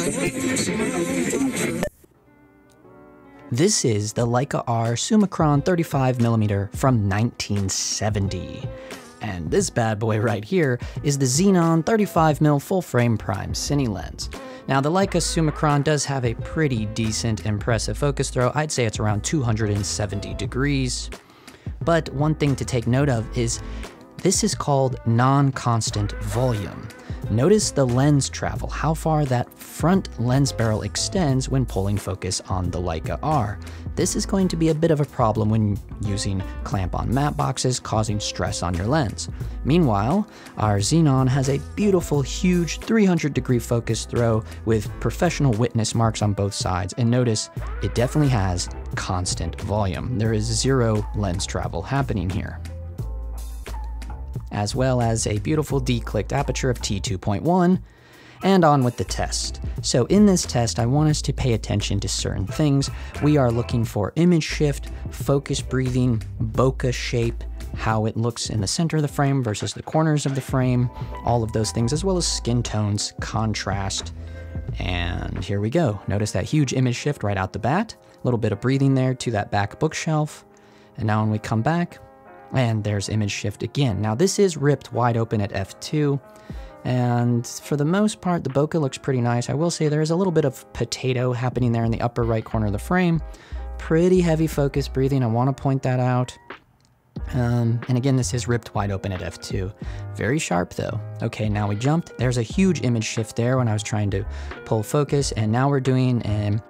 This is the Leica R Summicron 35mm from 1970. And this bad boy right here is the Xenon 35mm full frame prime cine lens. Now the Leica Summicron does have a pretty decent impressive focus throw. I'd say it's around 270 degrees. But one thing to take note of is this is called non-constant volume. Notice the lens travel, how far that front lens barrel extends when pulling focus on the Leica R. This is going to be a bit of a problem when using clamp-on matte boxes, causing stress on your lens. Meanwhile, our Xenon has a beautiful, huge 300 degree focus throw with professional witness marks on both sides, and notice it definitely has constant volume. There is zero lens travel happening here as well as a beautiful declicked aperture of t2.1, and on with the test. So in this test, I want us to pay attention to certain things. We are looking for image shift, focus breathing, bokeh shape, how it looks in the center of the frame versus the corners of the frame, all of those things, as well as skin tones, contrast, and here we go. Notice that huge image shift right out the bat, a little bit of breathing there to that back bookshelf, and now when we come back, and there's image shift again. Now this is ripped wide open at f2. And for the most part, the bokeh looks pretty nice. I will say there is a little bit of potato happening there in the upper right corner of the frame. Pretty heavy focus breathing, I want to point that out. Um, and again, this is ripped wide open at f2. Very sharp though. Okay, now we jumped. There's a huge image shift there when I was trying to pull focus. And now we're doing, and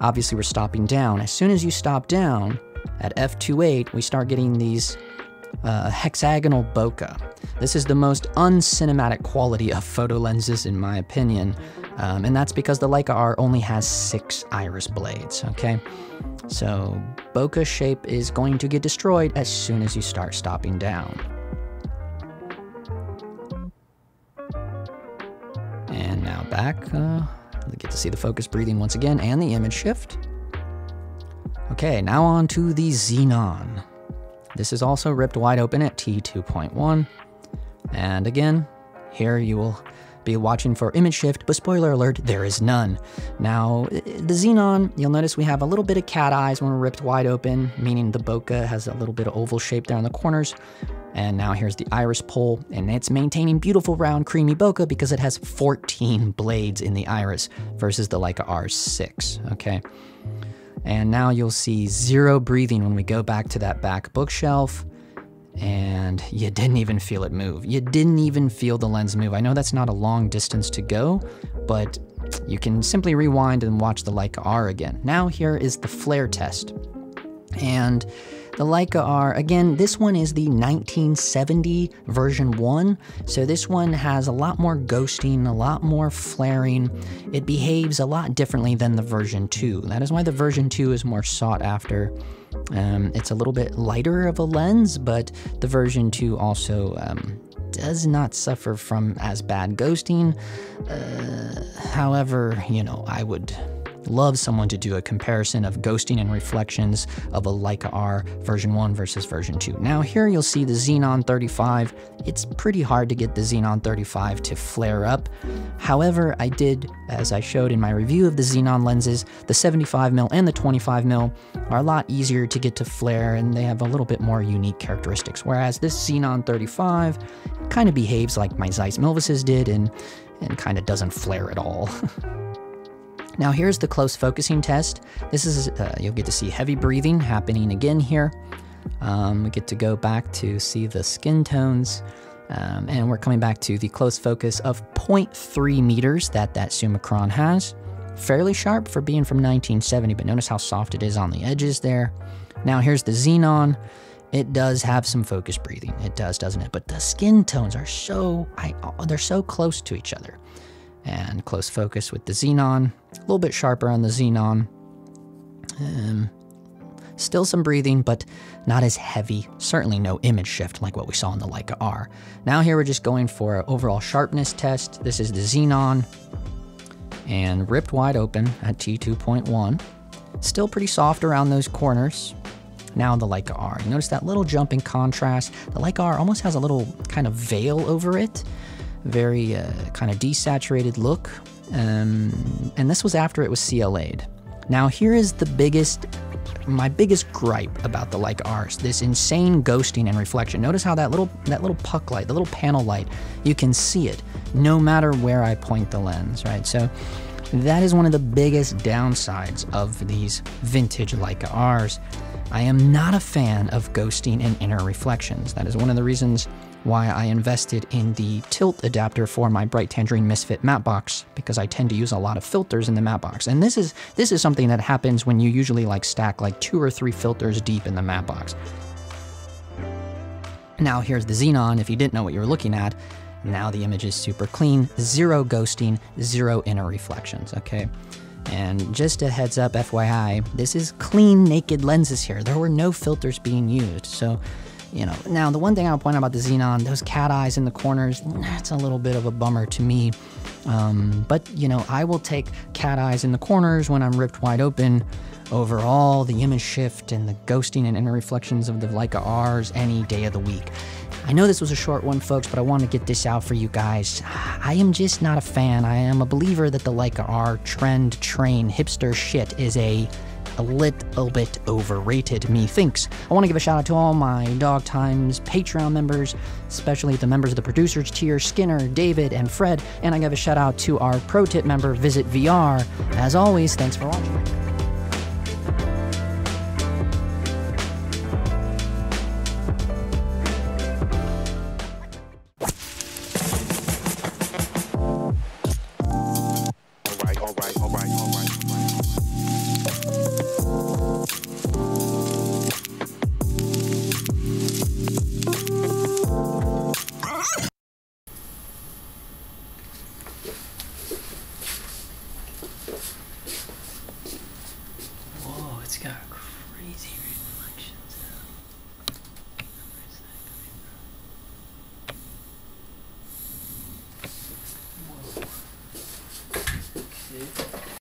obviously we're stopping down. As soon as you stop down, at f2.8, we start getting these uh, hexagonal bokeh. This is the most uncinematic quality of photo lenses, in my opinion, um, and that's because the Leica R only has six iris blades, okay? So bokeh shape is going to get destroyed as soon as you start stopping down. And now back, uh, get to see the focus breathing once again and the image shift. Okay, now on to the Xenon. This is also ripped wide open at T2.1. And again, here you will be watching for image shift, but spoiler alert, there is none. Now, the Xenon, you'll notice we have a little bit of cat eyes when we're ripped wide open, meaning the bokeh has a little bit of oval shape there on the corners. And now here's the iris pull, and it's maintaining beautiful round creamy bokeh because it has 14 blades in the iris versus the Leica R6, okay? And now you'll see zero breathing when we go back to that back bookshelf. And you didn't even feel it move. You didn't even feel the lens move. I know that's not a long distance to go, but you can simply rewind and watch the Leica R again. Now here is the flare test. And the Leica R, again, this one is the 1970 version 1, so this one has a lot more ghosting, a lot more flaring. It behaves a lot differently than the version 2. That is why the version 2 is more sought after. Um, it's a little bit lighter of a lens, but the version 2 also um, does not suffer from as bad ghosting. Uh, however, you know, I would love someone to do a comparison of ghosting and reflections of a Leica R version 1 versus version 2. Now here you'll see the Xenon 35. It's pretty hard to get the Xenon 35 to flare up. However, I did, as I showed in my review of the Xenon lenses, the 75mm and the 25mm are a lot easier to get to flare and they have a little bit more unique characteristics. Whereas this Xenon 35 kind of behaves like my Zeiss Milvises did and, and kind of doesn't flare at all. Now here's the close focusing test. This is, uh, you'll get to see heavy breathing happening again here. Um, we get to go back to see the skin tones. Um, and we're coming back to the close focus of 0.3 meters that that Summicron has. Fairly sharp for being from 1970, but notice how soft it is on the edges there. Now here's the Xenon. It does have some focus breathing. It does, doesn't it? But the skin tones are so, I, they're so close to each other and close focus with the Xenon. A little bit sharper on the Xenon. Um, still some breathing, but not as heavy. Certainly no image shift like what we saw in the Leica R. Now here we're just going for an overall sharpness test. This is the Xenon and ripped wide open at T2.1. Still pretty soft around those corners. Now the Leica R. You notice that little jump in contrast. The Leica R almost has a little kind of veil over it very uh, kind of desaturated look. Um, and this was after it was CLA'd. Now here is the biggest my biggest gripe about the Leica R's, this insane ghosting and reflection. Notice how that little that little puck light, the little panel light, you can see it no matter where I point the lens, right? So that is one of the biggest downsides of these vintage Leica R's. I am not a fan of ghosting and inner reflections. That is one of the reasons why I invested in the tilt adapter for my Bright Tangerine Misfit matte box because I tend to use a lot of filters in the matte box. And this is this is something that happens when you usually like stack like two or three filters deep in the matte box. Now here's the Xenon if you didn't know what you were looking at. Now the image is super clean, zero ghosting, zero inner reflections, okay? And just a heads up, FYI, this is clean naked lenses here. There were no filters being used. So you know, now the one thing I'll point out about the Xenon, those cat eyes in the corners, that's a little bit of a bummer to me. Um, but, you know, I will take cat eyes in the corners when I'm ripped wide open over all the image shift and the ghosting and inner reflections of the Leica R's any day of the week. I know this was a short one, folks, but I want to get this out for you guys. I am just not a fan. I am a believer that the Leica R trend train hipster shit is a a little bit overrated, methinks. I want to give a shout out to all my Dog Times Patreon members, especially the members of the producers tier, Skinner, David, and Fred, and I give a shout out to our pro tip member, Visit VR. As always, thanks for watching. It's got crazy